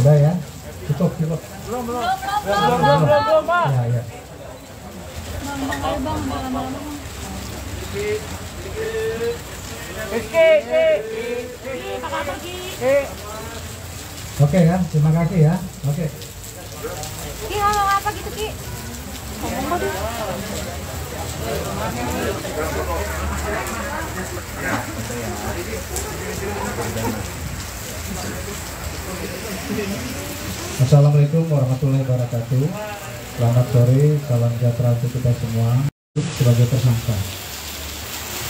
Udah ya? Cukup, cukup. Belum, belum. Belum, belum, belum, belum. Oke ya, terima kasih ya. Oke. Ki apa gitu Ki? Ngomong? Assalamualaikum warahmatullahi wabarakatuh. Selamat sore, salam sejahtera untuk kita semua. Sebagai tersangka,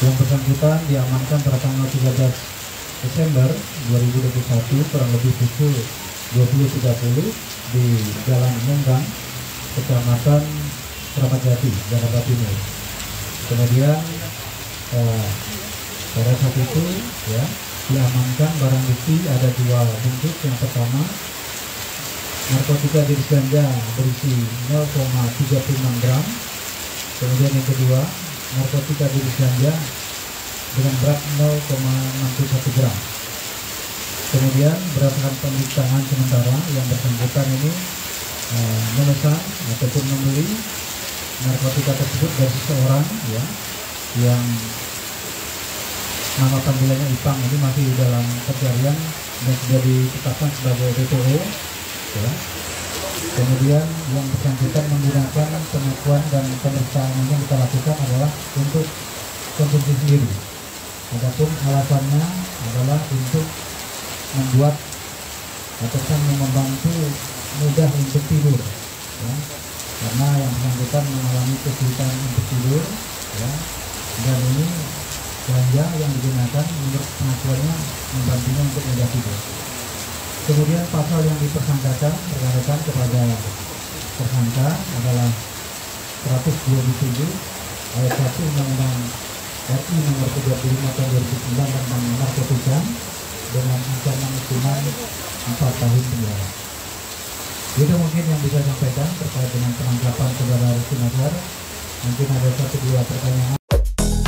yang bersangkutan diamankan pada tanggal 13 Desember 2021 kurang lebih pukul 20.30 di Jalan Munggang, Kecamatan Keramat Jakarta Timur. Kemudian eh, pada saat itu ya diamankan barang bukti ada dua bungkus. Yang pertama narkotika jenis ganja berisi 0,36 gram. Kemudian yang kedua narkotika jenis ganja dengan berat 0,61 gram. Kemudian berdasarkan pemeriksaan sementara yang bersangkutan ini eh, memesan ataupun membeli narkotika tersebut dari seseorang ya yang nama panggilannya Ipang ini masih dalam pencarian dan sudah ditetapkan sebagai DPO ya. Kemudian yang bersangkutan menggunakan pengakuan dan pemeriksaan yang kita lakukan adalah untuk konsumsi sendiri. Adapun alasannya adalah untuk membuat ataupun membantu mudah untuk tidur. Ya. Karena yang bersangkutan mengalami kesulitan untuk tidur, ya. dan ini ganja yang digunakan menurut pengakuannya membantunya untuk tidur. Kemudian pasal yang dipersangkakan rekan-rekan kepada tersangka adalah 127 ayat 1 Undang-Undang RI nomor 35 tahun 2009 tentang narkotika dengan ancaman hukuman 4 tahun penjara. Itu mungkin yang bisa sampaikan terkait dengan penangkapan saudara Nazar. Mungkin ada satu dua pertanyaan.